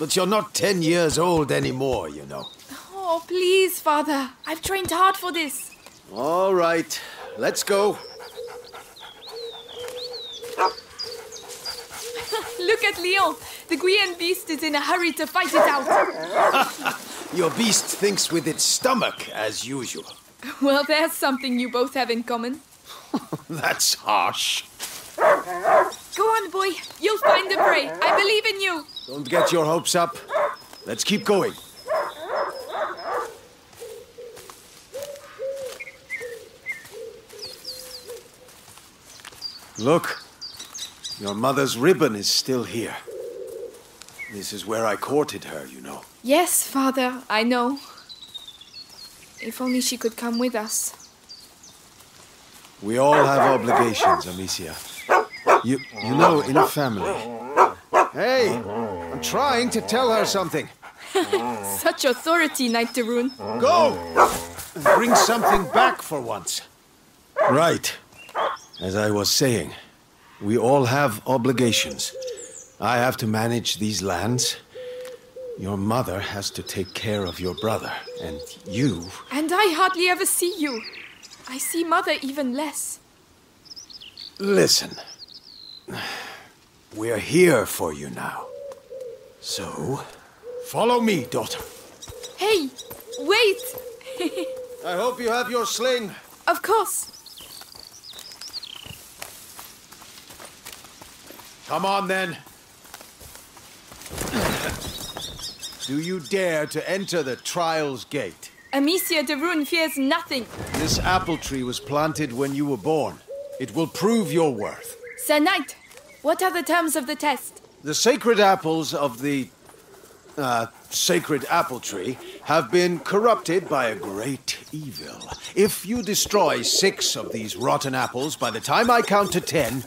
But you're not ten years old anymore, you know. Oh, please, father. I've trained hard for this. All right, let's go. Look at Leon. The Guyenne beast is in a hurry to fight it out. Your beast thinks with its stomach, as usual. Well, there's something you both have in common. That's harsh. Go on, boy. You'll find the prey. I believe in you. Don't get your hopes up. Let's keep going. Look, your mother's ribbon is still here. This is where I courted her, you know. Yes, father, I know. If only she could come with us. We all have obligations, Amicia. You, you know, in a family. Hey, I'm trying to tell her something. Such authority, Knight de Rune. Go! Bring something back for once. Right. As I was saying, we all have obligations. I have to manage these lands. Your mother has to take care of your brother. And you. And I hardly ever see you. I see mother even less. Listen. We're here for you now. So, follow me, daughter. Hey, wait! I hope you have your sling. of course. Come on then. Do you dare to enter the Trials Gate? Amicia de Rune fears nothing. This apple tree was planted when you were born. It will prove your worth. Sir Knight, what are the terms of the test? The sacred apples of the uh, sacred apple tree have been corrupted by a great evil. If you destroy six of these rotten apples by the time I count to ten,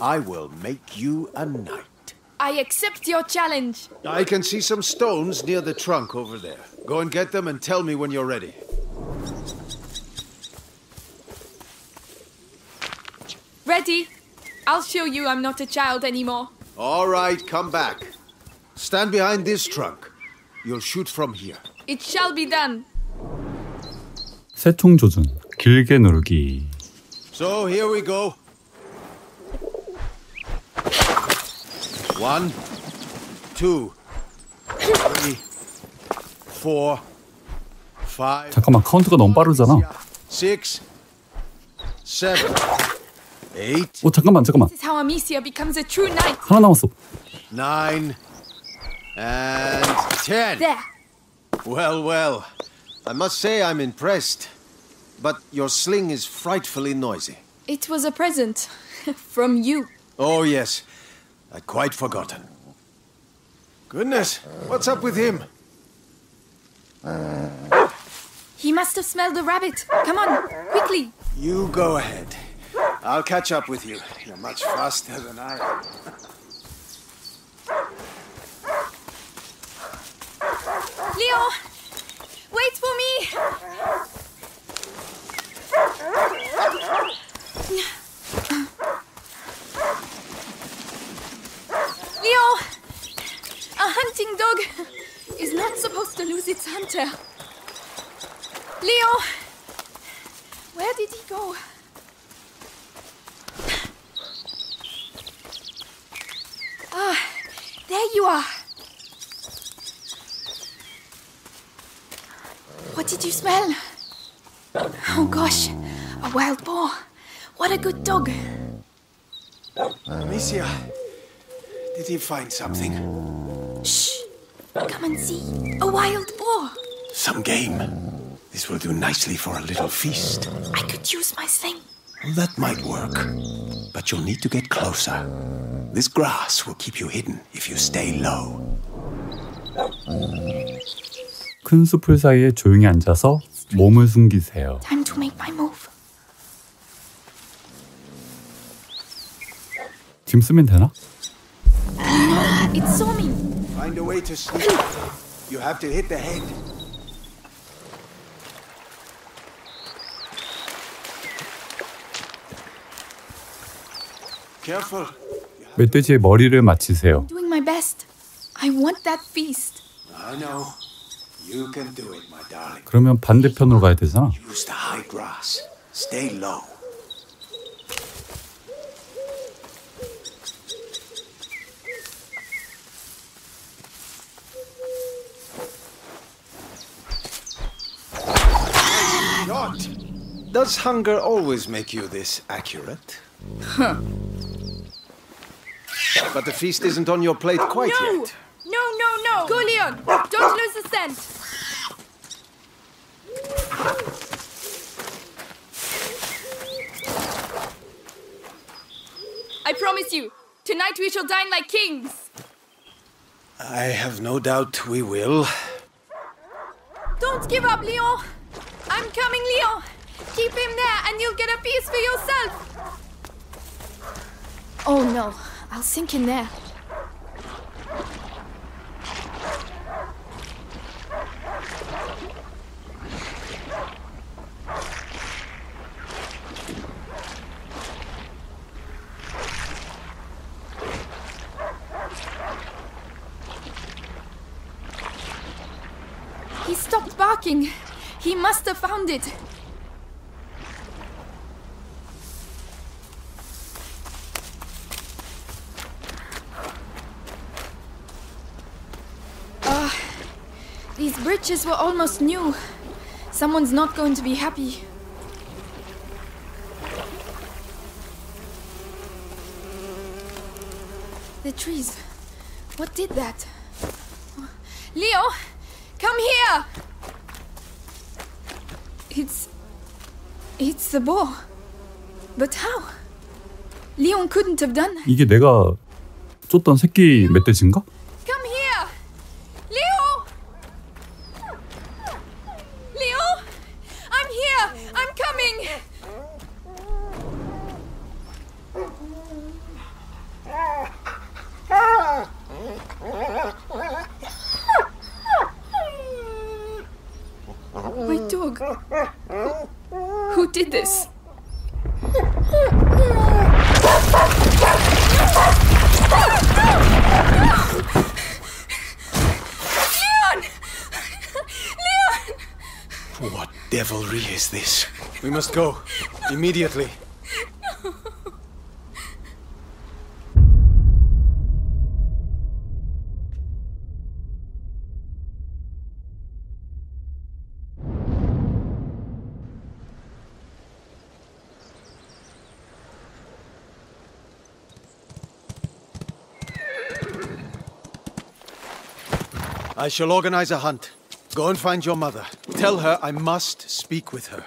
I will make you a knight. I accept your challenge. I can see some stones near the trunk over there. Go and get them and tell me when you're ready. Ready? I'll show you I'm not a child anymore. All right, come back. Stand behind this trunk. You'll shoot from here. It shall be done. 새총 조준 길게 누르기 So here we go. One, two, three, four, five, 잠깐만 카운트가 너무 빠르잖아 six, seven, eight, 오 잠깐만 잠깐만 This is how Amicia becomes a true knight. 하나 남았어 nine, and ten. There. Well, well. I must say I'm impressed. But your sling is frightfully noisy. It was a present. From you. Oh, yes. I'd quite forgotten. Goodness, what's up with him? He must have smelled the rabbit. Come on, quickly. You go ahead. I'll catch up with you. You're much faster than I am. Leo! Wait for me! Leo! A hunting dog is not supposed to lose its hunter. Leo! Where did he go? Ah, there you are. What did you smell? Oh gosh, a wild boar. What a good dog. Amicia, did he find something? Shh. Come and see. A wild boar. Some game. This will do nicely for a little feast. I could use my sling. That might work. But you'll need to get closer. This grass will keep you hidden if you stay low. 큰 숲을 사이에 조용히 앉아서 몸을 숨기세요. Time to make my move. 지금 쓰면 되나? It saw me. Find a way to sneak. You have to hit the head. 멧돼지의 머리를 맞히세요. 그러면 반대편으로 가야 되잖아. Does hunger always make you this accurate? But the feast isn't on your plate quite No! yet. No, no, no! Go, Leon! Don't lose the scent! I promise you, tonight we shall dine like kings! I have no doubt we will. Don't give up, Leon! I'm coming, Leon! Keep him there and you'll get a piece for yourself! Oh no, I'll sink in there. He stopped barking. He must have found it. Ah, these bridges were almost new. Someone's not going to be happy. The trees. What did that? Leo, come here! It's. It's the boar. But how? Leon couldn't have done that. 이게 내가 쫓던 새끼 멧돼지인가? Immediately. I shall organize a hunt. Go and find your mother. Tell her I must speak with her.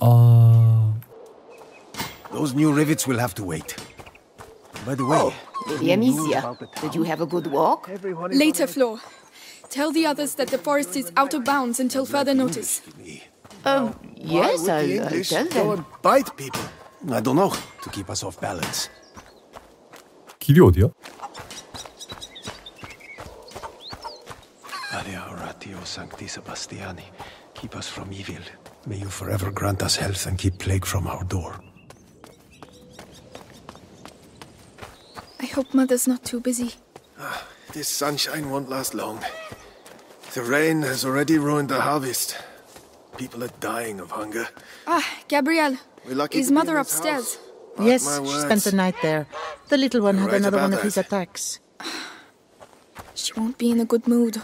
Oh. Those new rivets will have to wait. By the way... Oh, Amicia, did you have a good walk? Later, Flo. Tell the others that the forest is out of bounds until further notice. Oh, yes, I'll, I tell them. bite people. I don't know, to keep us off balance. 길이 어디야? Area Oratio Sancti Sebastiani, keep us from evil. May you forever grant us health and keep plague from our door. I hope Mother's not too busy. Ah, This sunshine won't last long. The rain has already ruined the harvest. People are dying of hunger. Ah, Gabrielle. We're lucky Is Mother upstairs? house. Yes, she spent the night there. The little one You're had right another about one of his attacks. She won't be in a good mood.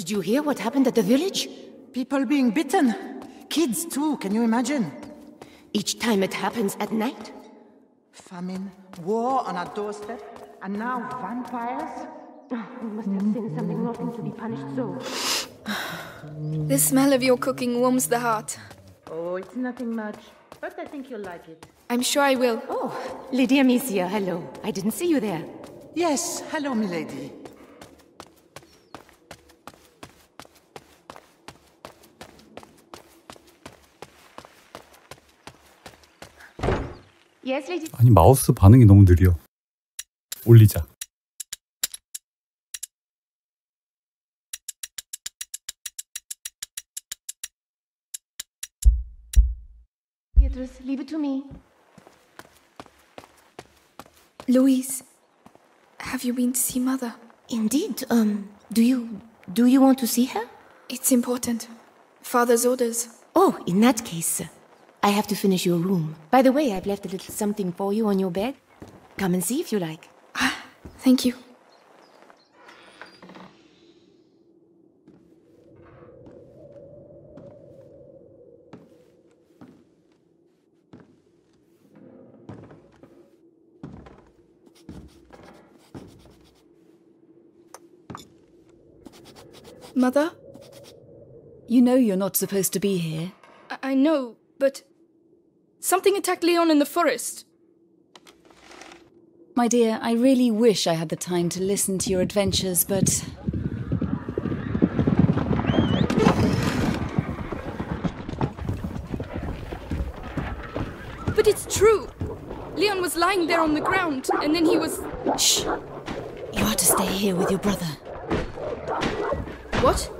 Did you hear what happened at the village? People being bitten. Kids, too, can you imagine? Each time it happens at night? Famine, war on our doorstep, and now vampires? Ah, we must have seen something rotten to be punished so. The smell of your cooking warms the heart. Oh, it's nothing much, but I think you'll like it. I'm sure I will. Oh, Lady Amicia, hello. I didn't see you there. Yes, hello, milady. 아니 마우스 반응이 너무 느려. 올리자. Beatrice, leave it to me. Louise, have you been to see Mother? Indeed. Um, do you do you want to see her? It's important. Father's orders. Oh, in that case, I have to finish your room. By the way, I've left a little something for you on your bed. Come and see if you like. Ah, thank you. Mother? You know you're not supposed to be here. I, I know, but something attacked Leon in the forest. My dear, I really wish I had the time to listen to your adventures, but. But it's true. Leon was lying there on the ground, and then he was. Shh! You are to stay here with your brother. What?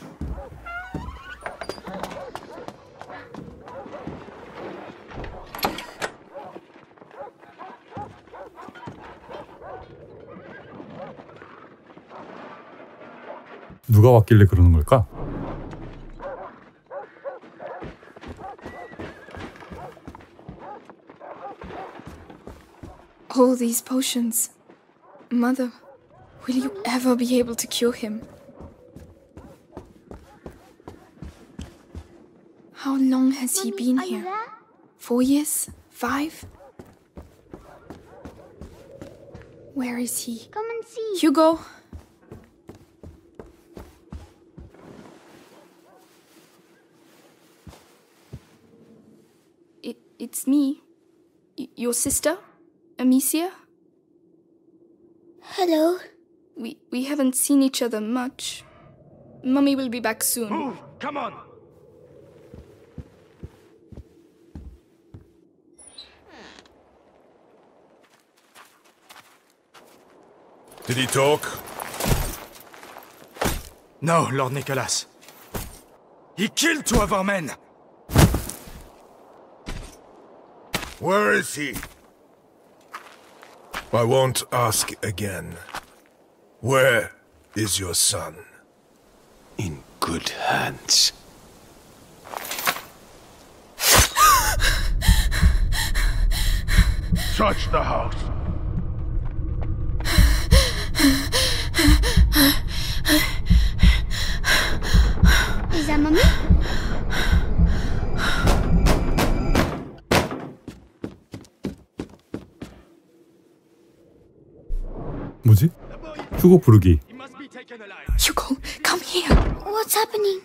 누가 왔길래 그러는 걸까? All these potions. Mother, will you ever be able to cure him? How long has he been here? Four years? Five? Where is he? Come and see. Hugo? it's me. Y- your sister? Amicia? Hello. We, we haven't seen each other much. Mummy will be back soon. Move! Come on! Did he talk? No, Lord Nicholas. He killed two of our men! Where is he? I won't ask again. Where is your son? In good hands. Search the house. Is that mommy? 휴고 부르기. He must be taken alive. Hugo, come here. What's happening?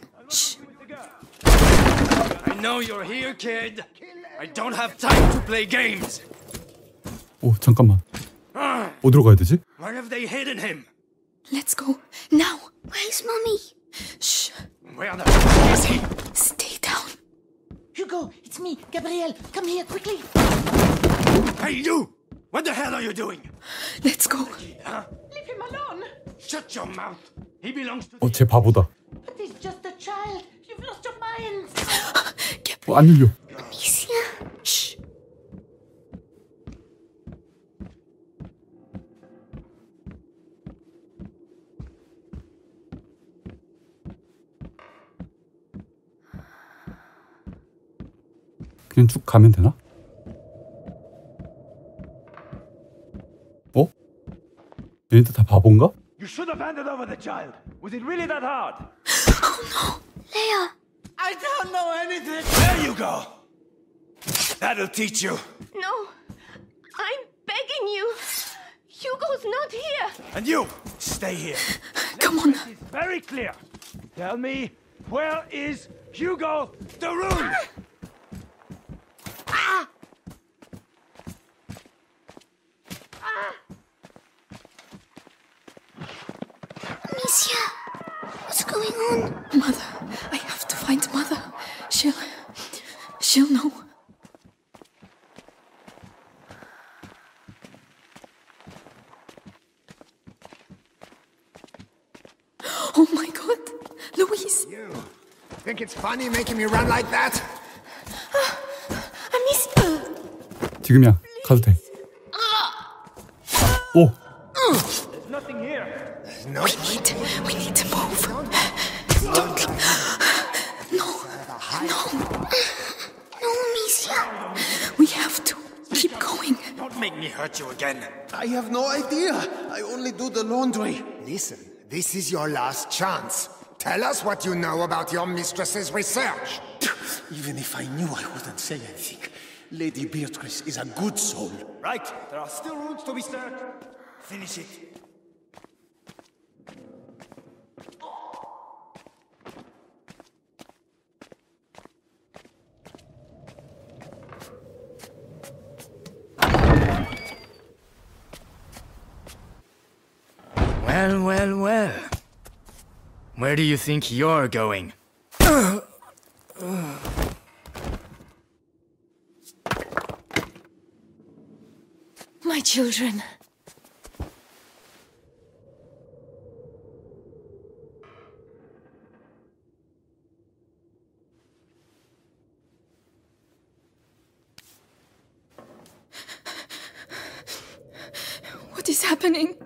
I know you're here, kid. I don't have time to play games. 오 잠깐만. 어디로 가야 되지? Where have they hidden him? Let's go. Now. Where's mommy? Shh. Where the f is he? Stay down. Hugo, it's me, Gabrielle. Come here, quickly. Hey, you! What the hell are you doing? Let's go. Huh? Shut your mouth. He belongs to 어쟤 바보다. But he's just a child? You've lost your mind. 어, 안 열려. Shh. 그냥 쭉 가면 되나? 어? 얘네들 다 바본가? You should have handed over the child. Was it really that hard? oh No. Leia. I don't know anything. There you go. That'll teach you. No. I'm begging you. Hugo's not here. And you, stay here. Come on. It's very clear. Tell me, where is Hugo de Rune? Amicia. What's going on? Mother. I have to find Mother. She'll. She'll know. Oh my god. Louise. You think it's funny making me run like that? Amicia. 지금이야. 가도 돼. 오! There's nothing here. No. We need. We need to move. Don't. No. No. No, Amicia. We have to keep going. Don't make me hurt you again. I have no idea. I only do the laundry. Listen, this is your last chance. Tell us what you know about your mistress's research. Even if I knew, I wouldn't say anything. Lady Beatrice is a good soul. Right, there are still rooms to be stirred. Finish it. Well, well, well. Where do you think you're going? My children. What is happening?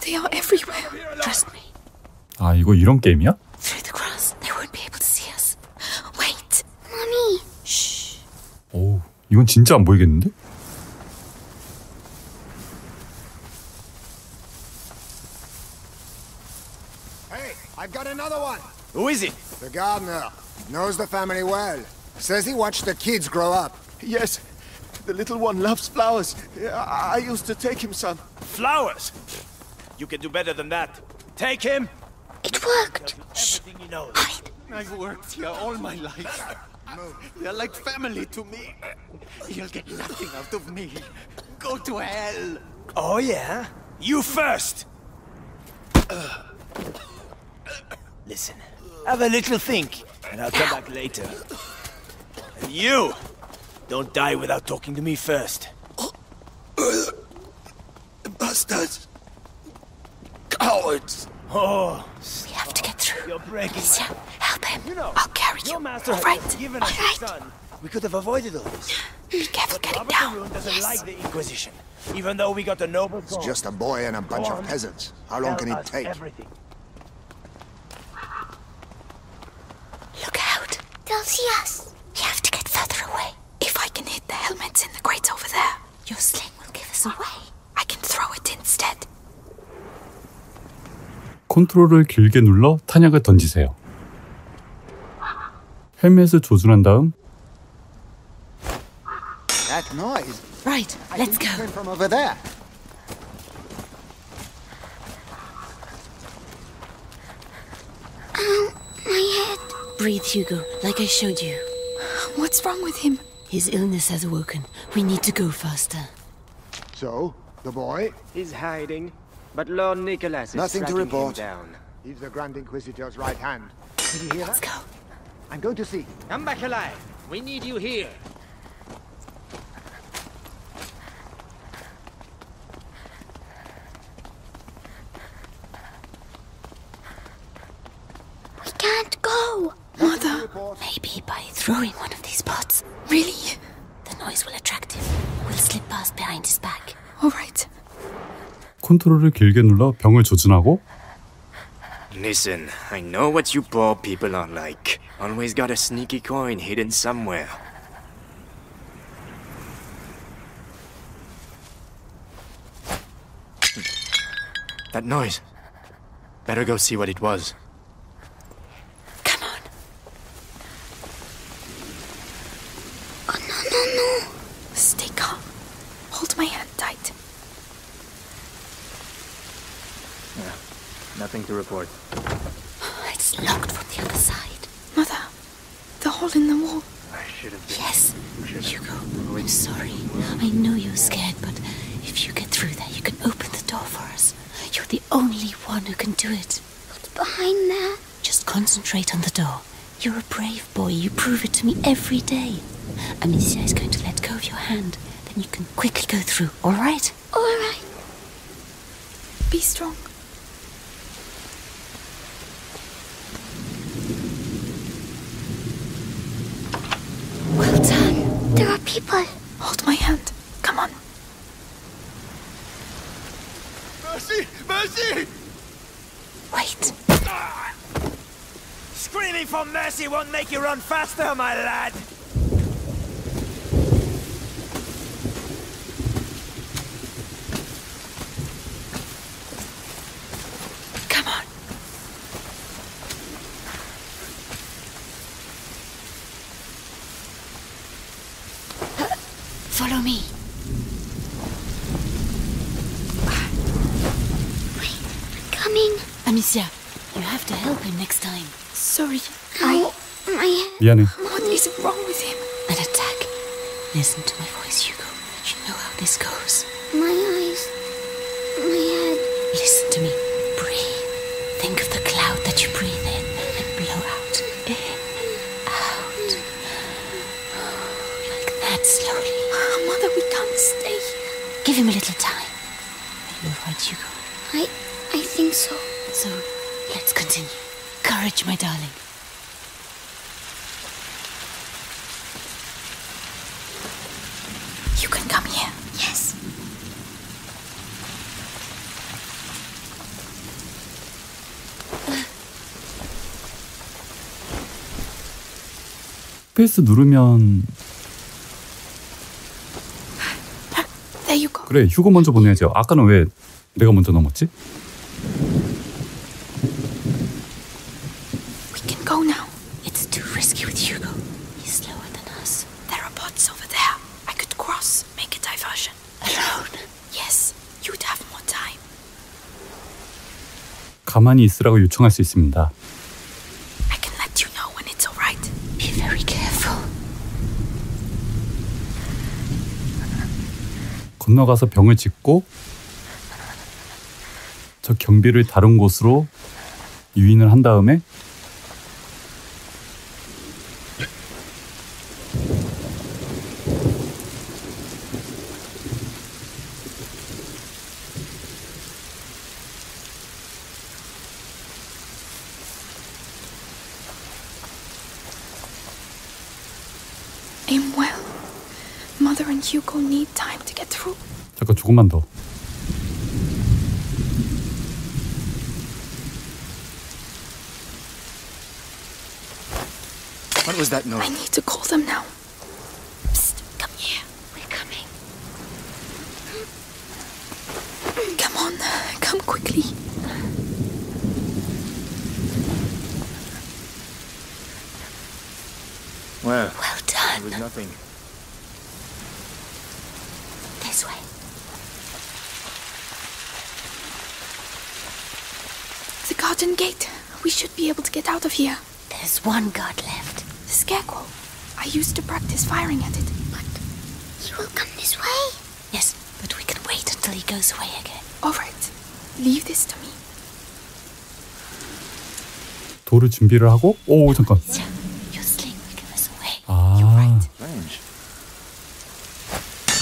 they are everywhere. Trust me. 아, 이거 이런 게임이야? Through the grass, they won't be able to see us. Wait. Mommy. Shh. 오, 이건 진짜 안 보이겠는데? Hey, I've got another one. Who is it? The gardener knows the family well. Says he watched the kids grow up. Yes, the little one loves flowers. I, I used to take him some. Flowers. You can do better than that. Take him. It worked. Everything he knows. I've worked here all my life. They're like family to me. You'll get nothing out of me. Go to hell. Oh yeah? You first. Listen, have a little think, and I'll come back later. And you, don't die without talking to me first. Bastards. Cowards. Oh, We have to get through. you're breaking Amicia, my... help him. You know, I'll carry you. your master all right? given us all his right. son. We could have avoided all this. Be careful getting Robert down. Doesn't Yes. like the Inquisition, even though we got a noble It's cause. just a boy and a bunch Go of peasants. How long Tell can it take? Everything. Look out. They'll see us. Your sling will give us away. I can throw it instead. 컨트롤을 길게 눌러 탄약을 던지세요. 헬멧을 조준한 다음 That noise. Right, let's go. Came from over there. Ow, my head. Breathe, Hugo, like I showed you. What's wrong with him? His illness has awoken. We need to go faster. So, the boy? He's hiding, but Lord Nicholas is Nothing to tracking report. him down. He's the Grand Inquisitor's right hand. Did you hear Let's that? go. I'm going to see. Come back alive. We need you here. We can't go. Mother, Maybe by throwing one 컨트롤을 길게 눌러 병을 조준하고 Listen, I know what you poor people are like. Always got a sneaky coin hidden somewhere. That noise. Better go see what it was. I should have been. Yes. Hugo, I'm sorry. I know you're scared, but if you get through there, you can open the door for us. You're the only one who can do it. What's behind there? Just concentrate on the door. You're a brave boy. You prove it to me every day. Amicia is going to let go of your hand. Then you can quickly go through, all right? All right. Be strong. Well done. There are people. Hold my hand. Come on. Mercy! Mercy! Wait. Ah! Screaming for mercy won't make you run faster, my lad! Come on. Follow me. Wait, I'm coming. Amicia, you have to help him next time. Sorry, I... My... Yanni, What is wrong with him? An attack. Listen to my voice, Hugo. You know how this goes. him a little time. Are you alright, Hugo? I. I think so. So, let's continue. Courage, my darling. You can come here. Yes. 스페이스 누르면 그래 휴고 먼저 보내야죠. 아까는 왜 내가 먼저 넘었지? We can go now. It's too risky with Hugo. He's slower than us. There are pots over there. I could cross, make a diversion. Alone. Yes, you'd have more time. 가만히 있으라고 요청할 수 있습니다. I can let you know when it's all right. Be very careful. 건너가서 병을 짓고 저 경비를 다른 곳으로 유인을 한 다음에 and Hugo need time to get through. 잠깐 조금만 더. What was that I noise? need to call them now. Psst, come here. We're coming. Come on, come quickly. Well, Well it done. was nothing. Out of here. There's one guard left. The scarecrow. I used to practice firing at it. He will come this way. Yes, but we can wait until he goes away again. All right. Leave this to me. 돌을 준비를 하고 오 잠깐 Your sling will give us away. 아 Strange.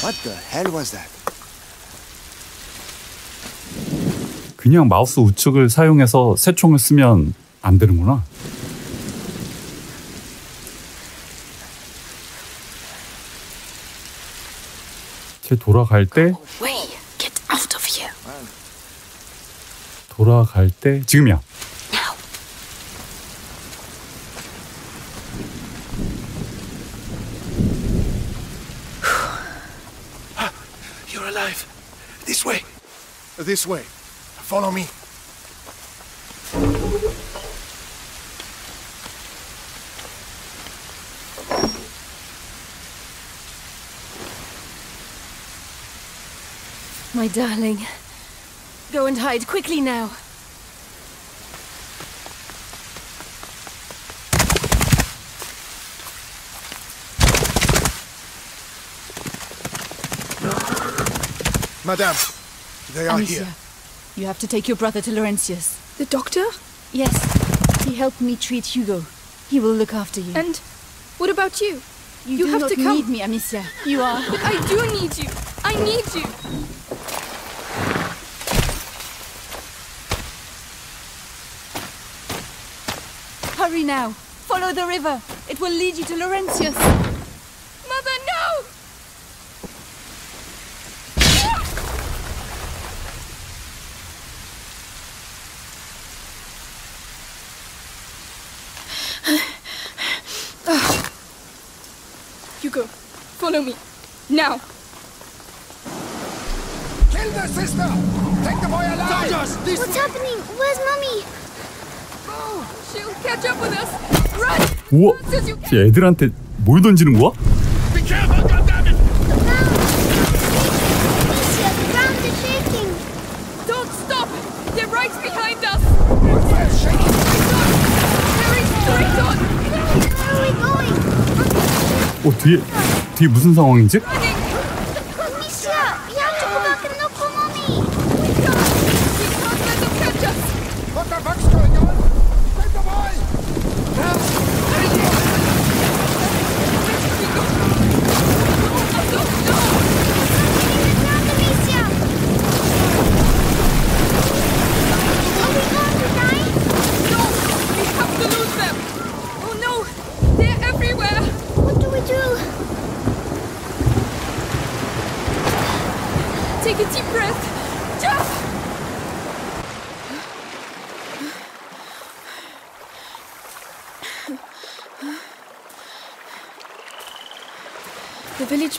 What the hell was that? 그냥 마우스 우측을 사용해서 새 총을 쓰면 안 되는구나 쟤 돌아갈 때 Way. Get out of here. 돌아갈 때 지금이야 Now. You're alive. This way. This way. Follow me. My darling. Go and hide quickly now. Madame, they are Amicia, here. you have to take your brother to Laurentius. The doctor? Yes, he helped me treat Hugo. He will look after you. And what about you? you, you do have not to come. need me, Amicia. You are. But I do need you. I need you. Hurry now. Follow the river. It will lead you to Laurentius. Mother, no! Ah. Hugo, follow me. Now. Kill the sister! Take the boy alive! What's happening? Where's mommy? 우와, 애들한테 뭘 던지는 거야? 어 뒤에 뒤에 무슨 상황인지?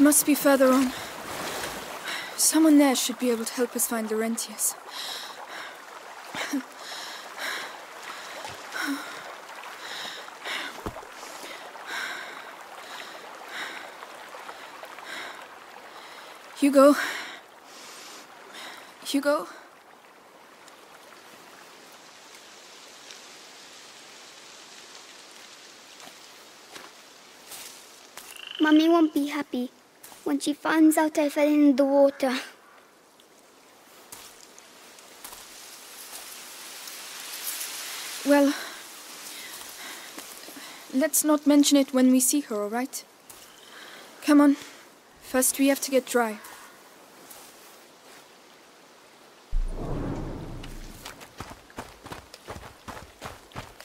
Must be further on. Someone there should be able to help us find Laurentius. Hugo. Hugo? Mommy won't be happy when she finds out I fell in the water. Well, let's not mention it when we see her, all right? Come on. First, we have to get dry.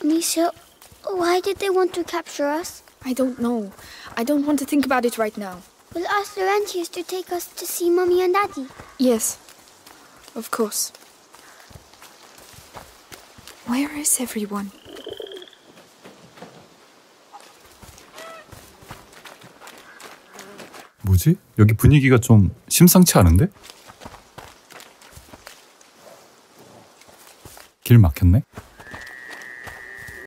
Amicia, why did they want to capture us? I don't know. I don't want to think about it right now. We'll ask Laurentius to take us to see Mommy and Daddy. Yes, of course. Where is everyone? 뭐지? 여기 분위기가 좀 심상치 않은데? 길 막혔네?